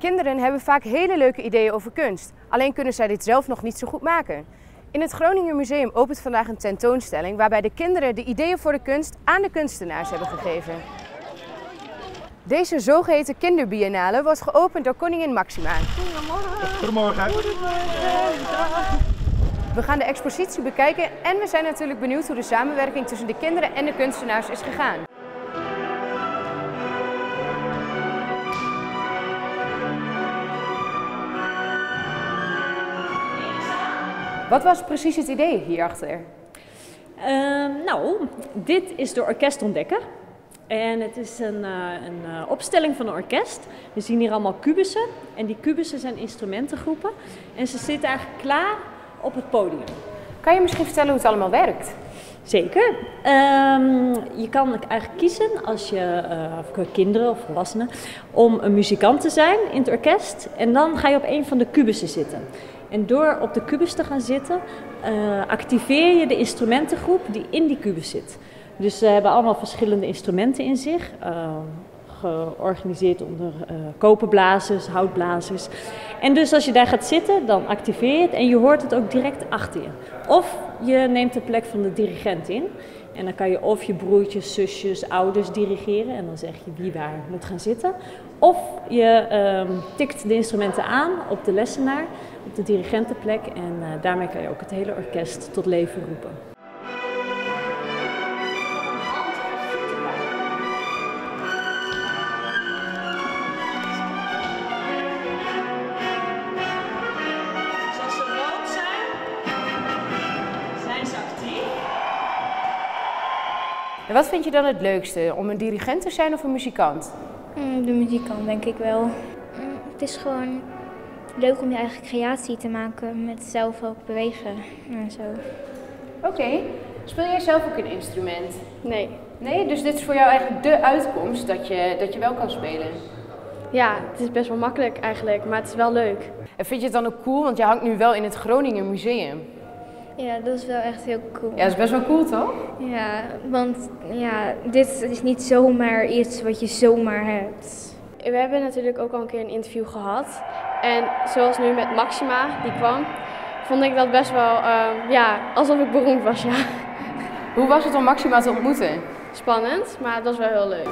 Kinderen hebben vaak hele leuke ideeën over kunst, alleen kunnen zij dit zelf nog niet zo goed maken. In het Groninger Museum opent vandaag een tentoonstelling waarbij de kinderen de ideeën voor de kunst aan de kunstenaars hebben gegeven. Deze zogeheten kinderbiennale wordt geopend door koningin Maxima. Goedemorgen. We gaan de expositie bekijken en we zijn natuurlijk benieuwd hoe de samenwerking tussen de kinderen en de kunstenaars is gegaan. Wat was precies het idee hierachter? Ehm, nou, dit is de orkestontdekker. En het is een, eh, een eh, opstelling van een orkest. We zien hier allemaal kubussen. En die kubussen zijn instrumentengroepen. En ze zitten eigenlijk klaar op het podium. Kan je misschien vertellen hoe het allemaal werkt? Zeker. Ehm, je kan eigenlijk kiezen als je, uh, of kinderen of volwassenen, om een muzikant te zijn in het orkest. En dan ga je op een van de kubussen zitten. En door op de kubus te gaan zitten, uh, activeer je de instrumentengroep die in die kubus zit. Dus ze hebben allemaal verschillende instrumenten in zich. Uh, georganiseerd onder uh, koperblazers, houtblazers. En dus als je daar gaat zitten, dan activeer je het en je hoort het ook direct achter je. Of je neemt de plek van de dirigent in. En dan kan je of je broertjes, zusjes, ouders dirigeren en dan zeg je wie waar moet gaan zitten. Of je um, tikt de instrumenten aan op de lessenaar, op de dirigentenplek en uh, daarmee kan je ook het hele orkest tot leven roepen. En wat vind je dan het leukste? Om een dirigent te zijn of een muzikant? Mm, De muzikant denk ik wel. Mm, Het is gewoon leuk om je eigen creatie te maken met zelf ook bewegen en zo. Oké. Speel jij zelf ook een instrument? Nee. Nee, dus dit is voor jou eigenlijk de uitkomst dat je, dat je wel kan spelen. Ja, het is best wel makkelijk eigenlijk, maar het is wel leuk. En vind je het dan ook cool? Want je hangt nu wel in het Groninger Museum. Ja, dat is wel echt heel cool. Ja, dat is best wel cool toch? Ja, want ja, dit is niet zomaar iets wat je zomaar hebt. We hebben natuurlijk ook al een keer een interview gehad. En zoals nu met Maxima, die kwam, vond ik dat best wel, ehm, ja, alsof ik beroemd was, ja. Hoe was het om Maxima te ontmoeten? Spannend, maar het was wel heel leuk.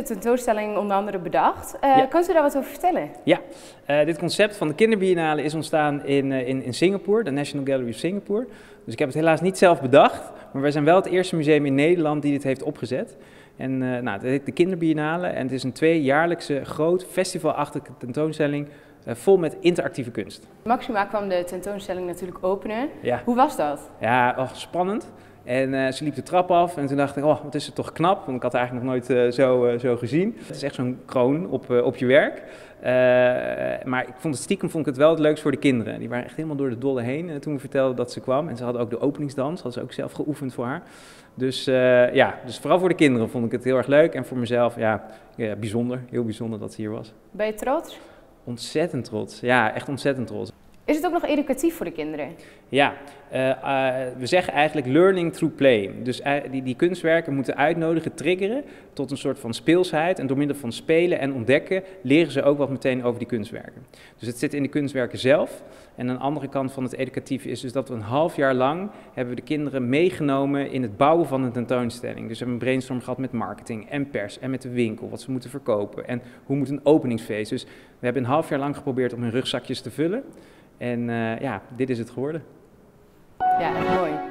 De tentoonstelling onder andere bedacht. Eh Ja. Kunt u daar wat over vertellen? Ja, eh, dit concept van de kinderbiennale is ontstaan in, eh, in, in Singapore, de National Gallery of Singapore. Dus ik heb het helaas niet zelf bedacht, maar wij zijn wel het eerste museum in Nederland die dit heeft opgezet. En nou, het heet de Kinderbiennale en het is een tweejaarlijkse groot festivalachtige tentoonstelling vol met interactieve kunst. Maxima kwam de tentoonstelling natuurlijk openen. Ja, Hoe was dat? ja oh, spannend. En eh, ze liep de trap af en toen dacht ik, oh, wat is het toch knap, want ik had haar eigenlijk nog nooit eh, zo, eh, zo gezien. Het is echt zo'n kroon op, op je werk. Maar ik vond het stiekem vond ik het wel het leukst voor de kinderen. Die waren echt helemaal door de dolle heen toen we vertelden dat ze kwam. En ze hadden ook de openingsdans, hadden ze ook zelf geoefend voor haar. Dus ja, dus vooral voor de kinderen vond ik het heel erg leuk. En voor mezelf, ja, ja, bijzonder, heel bijzonder dat ze hier was. Ben je trots? Ontzettend trots, ja, echt ontzettend trots. Is het ook nog educatief voor de kinderen? Ja, eh, eh, we zeggen eigenlijk learning through play. Dus eh, die, die kunstwerken moeten uitnodigen, triggeren tot een soort van speelsheid. En door middel van spelen en ontdekken leren ze ook wat meteen over die kunstwerken. Dus het zit in de kunstwerken zelf. En een andere kant van het educatieve is dus dat we een half jaar lang hebben we de kinderen meegenomen in het bouwen van een tentoonstelling. Dus we hebben een brainstorm gehad met marketing en pers en met de winkel, wat ze moeten verkopen en hoe moet een openingsfeest. Dus we hebben een half jaar lang geprobeerd om hun rugzakjes te vullen. En eh, ja, dit is het geworden. Ja, mooi.